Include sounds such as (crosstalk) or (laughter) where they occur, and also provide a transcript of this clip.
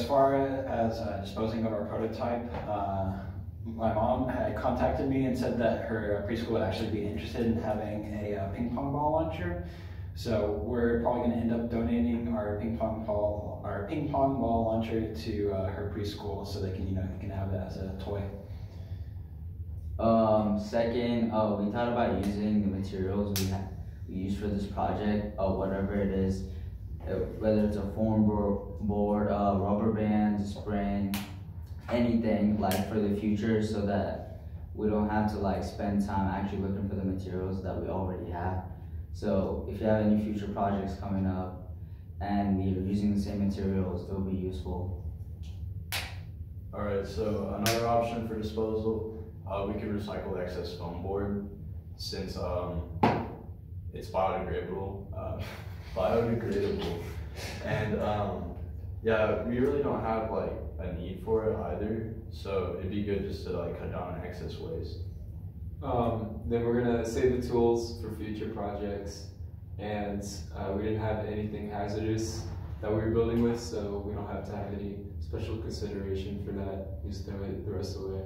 As far as uh, disposing of our prototype, uh, my mom had contacted me and said that her preschool would actually be interested in having a uh, ping pong ball launcher. So we're probably going to end up donating our ping pong ball, our ping pong ball launcher to uh, her preschool so they can, you know, can have it as a toy. Um, second, uh, we thought about using the materials we we use for this project, uh, whatever it is, whether it's a foam board, board rubber anything like for the future, so that we don't have to like spend time actually looking for the materials that we already have. So if you have any future projects coming up and you're using the same materials, they'll be useful. All right, so another option for disposal, uh, we could recycle excess foam board since um, it's biodegradable, uh, (laughs) biodegradable, yeah, we really don't have like a need for it either. So it'd be good just to like cut down on excess waste. Um, then we're gonna save the tools for future projects, and uh, we didn't have anything hazardous that we were building with, so we don't have to have any special consideration for that. We just throw it the rest away.